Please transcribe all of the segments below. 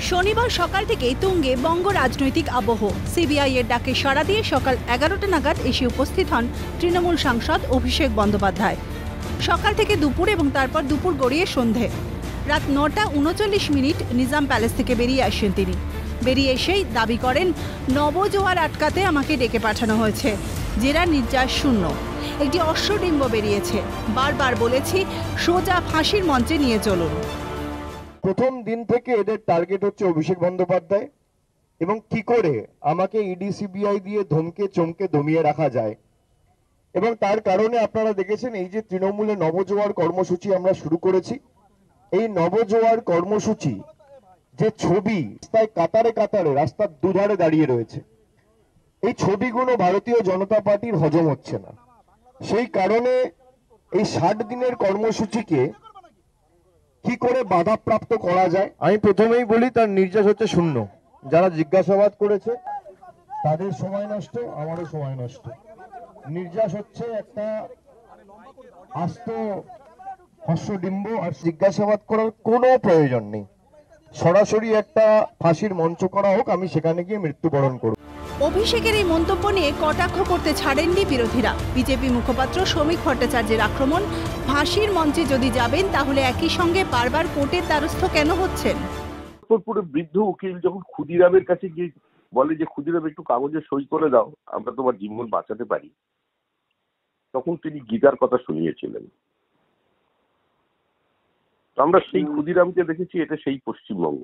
শনিবার সকাল থেকেই তুঙ্গে বঙ্গ রাজনৈতিক আবহ। সিবিআই এর ডাকে সাড়া দিয়ে সকাল এগারোটা নাগাদ এসে উপস্থিত হন তৃণমূল সাংসদ অভিষেক বন্দ্যোপাধ্যায়। সকাল থেকে দুপুর এবং তারপর দুপুর গড়িয়ে সন্ধে। রাত নটা উনচল্লিশ মিনিট নিজাম প্যালেস থেকে বেরিয়ে আসেন তিনি। বেরিয়ে এসেই দাবি করেন, নবজোয়ার আটকাতে আমাকে ডেকে পাঠানো হয়েছে। জেরা নির্যাস শূন্য। একটি অশ্বডিম্ব বেরিয়েছে। বারবার বলেছি, সোজা ফাঁসির মঞ্চে নিয়ে চলুন। প্রথম দিন থেকে এদের টার্গেট হচ্ছে অভিষেক বন্দ্যোপাধ্যায় এবং কি করে আমাকে ইডি সিবিআই দিয়ে ধমকে, চমকে দমিয়ে রাখা যায়। এবং তার কারণে আপনারা দেখেছেন এই যে তৃণমূলে নবজোয়ার কর্মসূচি আমরা শুরু করেছি। এই নবজোয়ার কর্মসূচি যে ছবি রাস্তায় কাতারে কাতারে, রাস্তার দুধারে দাঁড়িয়ে রয়েছে, এই ছবিগুলো ভারতীয় জনতা পার্টির হজম হচ্ছে না। সেই কারণে এই ষাট দিনের কর্মসূচিকে কি করে বাধাপ্রাপ্ত করা যায়? আমি প্রথমেই বলি, তার নির্যাস হচ্ছে শূন্য। যারা জিজ্ঞাসাবাদ করেছে, তাদের সময় নষ্ট, আমারও সময় নষ্ট। নির্যাস হচ্ছে একটা আস্ত হস্যডিম্ব আর জিজ্ঞাসাবাদ করার কোনো প্রয়োজন নেই। সরাসরি একটা ফাঁসির মঞ্চ করা হোক, আমি সেখানে গিয়ে মৃত্যুবরণ করব। অভিষেকের এই মন্তব্য নিয়ে কটাক্ষ করতে ছাড়েননি বিরোধীরা। বিজেপি মুখপাত্র শ্রমিক ভট্টাচার্যের আক্রমণ। ফাঁসির মঞ্চে যদি যাবেন তাহলে একই সঙ্গে বারবার কোর্টের দ্বারস্থ কেন হচ্ছেন? উত্তরপুরে বৃদ্ধ উকিল যখন ক্ষুদিরামের কাছে গিয়ে বলে যে ক্ষুদিরাম একটু কাগজে সই করে দাও আমরা তোমার জীবন বাঁচাতে পারি। তখন তিনি গীতার কথা শুনিয়েছিলেন। তো আমরা সেই ক্ষুদিরামকে দেখেছি এটা সেই পশ্চিমবঙ্গ।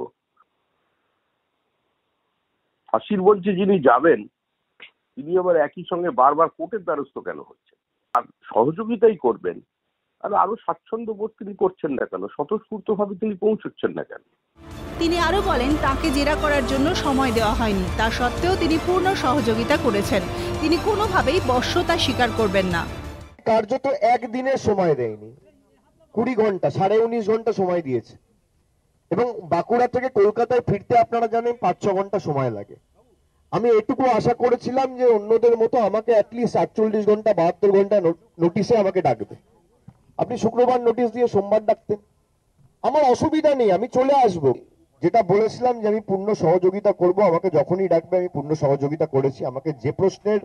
ফাঁসির মঞ্চে যিনি যাবেন তিনি আবার একই সঙ্গে বারবার কোর্টের দ্বারস্থ কেন হচ্ছে আর সহযোগিতাই করবেন। আর আরও স্বাচ্ছন্দ্য বোধ তিনি করছেন না কেন? স্বতঃস্ফূর্ত ভাবে তিনি পৌঁছচ্ছেন না কেন? তিনি আরও বলেন তাকে জেরা করার জন্য সময় দেওয়া হয়নি। তা সত্ত্বেও তিনি পূর্ণ সহযোগিতা করেছেন। তিনি কোনোভাবেই বশ্যতা স্বীকার করবেন না। কার্যত একদিনের সময় দেয়নি। কুড়ি ঘণ্টা সাড়ে উনিশ ঘণ্টা সময় দিয়েছে। এবং বাঁকুড়া থেকে কলকাতায় ফিরতে আপনারা জানেন পাঁচ ছ ঘণ্টা সময় লাগে। আমি এটুকু আশা করেছিলাম যে অন্যদের মতো আমাকে অ্যাটলিস্ট আটচল্লিশ ঘণ্টা, বাহাত্তর ঘণ্টা নোটিশে আমাকে ডাকবে। আপনি শুক্রবার নোটিশ দিয়ে সোমবার ডাকতেন। আমার অসুবিধা নেই, আমি চলে আসব। যেটা বলেছিলাম যে আমি পূর্ণ সহযোগিতা করব, আমাকে যখনই ডাকবে আমি পূর্ণ সহযোগিতা করেছি। আমাকে যে প্রশ্নের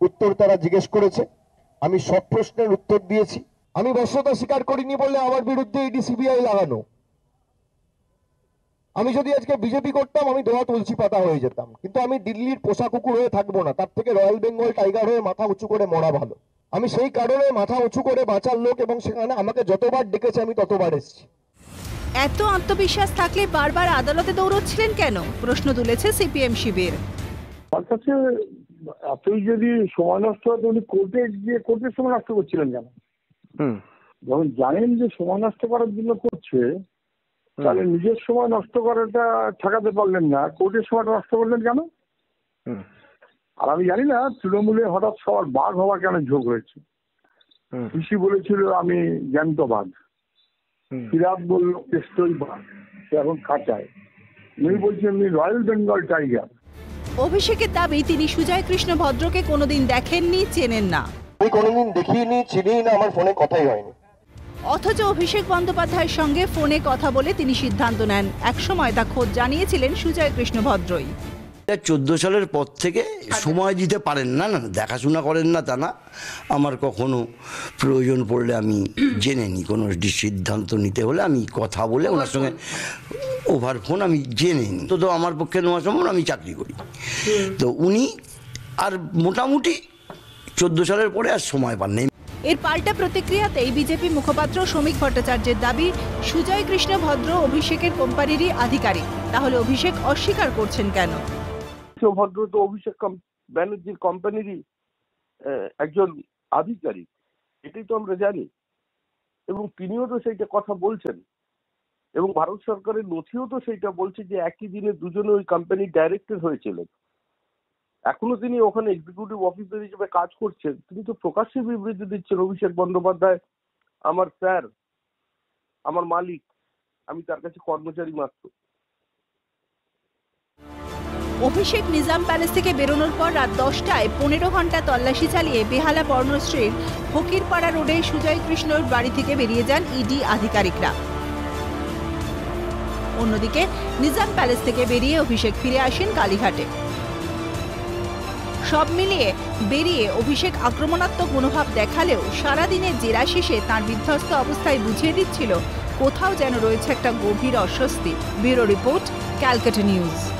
উত্তর তারা জিজ্ঞেস করেছে, আমি সব প্রশ্নের উত্তর দিয়েছি। আমি বশ্যতা স্বীকার করিনি বলে আমার বিরুদ্ধে ইডি সিবিআই লাগানো। আমি যদি আজকে বিজেপি করতাম আমি দোয়া তুলসী পাতা হয়ে যেতাম। কিন্তু আমি দিল্লির পোষা কুকুর হয়ে থাকব না। তার থেকে রয়্যাল বেঙ্গল টাইগার হয়ে মাথা উঁচু করে মরা ভালো। আমি সেই কারণে মাথা উঁচু করে বাঁচার লোক এবং সেখানে আমাকে যতবার ডেকেছে আমি ততবার এসেছি। এত আত্মবিশ্বাস থাকলে বারবার আদালতে দৌড়চ্ছিলেন কেন? প্রশ্ন তুলেছে সিপিএম শিবির। কাছে এতই যদি সময় নষ্ট হয় উনি কোর্টে গিয়ে কোর্টের সময় নষ্ট করছিলেন কেন? যখন জানেন যে সময় নষ্ট করার জন্য করছে তাহলে নিজের সময় নষ্ট করাটা ঠেকাতে পারলেন না কোর্টের সময় নষ্ট করলেন কেন? আর আমি জানি না তৃণমূলে হঠাৎ সবার বাঘ হওয়া কেন ঝোঁক হয়েছে? কৃষি বলেছিল আমি জ্যান্ত বাঘ। সিরাজ বলল কেষ্টই বাঘ সে এখন কাঁচায় উনি বলছেন উনি রয়্যাল বেঙ্গল টাইগার। অভিষেকের দাবি তিনি সুজয় কৃষ্ণ ভদ্রকে কোনোদিন দেখেননি চেনেন না। আমি কোনোদিন দেখিনি চিনিই না আমার ফোনে কথাই হয়নি। অথচ অভিষেক বন্দ্যোপাধ্যায়ের সঙ্গে ফোনে কথা বলে তিনি সিদ্ধান্ত নেন। একসময় তা খোঁজ জানিয়েছিলেন সুজয় কৃষ্ণ ভদ্রই। চোদ্দ সালের পর থেকে সময় দিতে পারেন না না দেখাশোনা করেন না তা না। আমার কখনো প্রয়োজন পড়লে আমি জেনে নিই কোনো সিদ্ধান্ত নিতে হলে আমি কথা বলে ওনার সঙ্গে ওভার ফোন আমি জেনে নিই। তো তো আমার পক্ষে নেওয়া সম্ভব আমি চাকরি করি। তো উনি আর মোটামুটি চোদ্দ সালের পরে আর সময় পান নেই এর পাল্টা প্রতিক্রিয়াতেই বিজেপি মুখপাত্র শ্রমিক ভট্টাচার্যের দাবি, সুজয় কৃষ্ণ ভদ্র অভিষেকের কোম্পানিরই আধিকারিক। তাহলে অভিষেক অস্বীকার করছেন কেন? ভদ্র তো অভিষেক ব্যানার্জির কোম্পানিরই একজন আধিকারিক। এটাই তো আমরা জানি। এবং তিনিও তো সেইটা কথা বলছেন। এবং ভারত সরকারের নথিও তো সেইটা বলছে যে একই দিনে দুজনে ওই কোম্পানির ডাইরেক্টর হয়েছিলেন। এখনও তিনি ওখানে এক্সিকিউটিভ অফিসার হিসেবে কাজ করছেন, তিনি তো প্রকাশ্যে বিবৃতি দিচ্ছেন, অভিষেক বন্দ্যোপাধ্যায়, আমার স্যার আমার মালিক, আমি তার কাছে কর্মচারী মাত্র। অভিষেক নিজাম প্যালেস থেকে বেরোনোর পর রাত দশটায় পনেরো ঘণ্টা তল্লাশি চালিয়ে বেহালা বর্ণশ্রীর ফকিরপাড়া রোডে সুজয় কৃষ্ণর বাড়ি থেকে বেরিয়ে যান ইডি আধিকারিকরা। অন্যদিকে নিজাম প্যালেস থেকে বেরিয়ে অভিষেক ফিরে আসেন কালীঘাটে। সব মিলিয়ে বেরিয়ে অভিষেক আক্রমণাত্মক মনোভাব দেখালেও সারাদিনের জেরা শেষে তাঁর বিধ্বস্ত অবস্থায় বুঝিয়ে দিচ্ছিল, কোথাও যেন রয়েছে একটা গভীর অস্বস্তি। Bureau report, Calcutta news.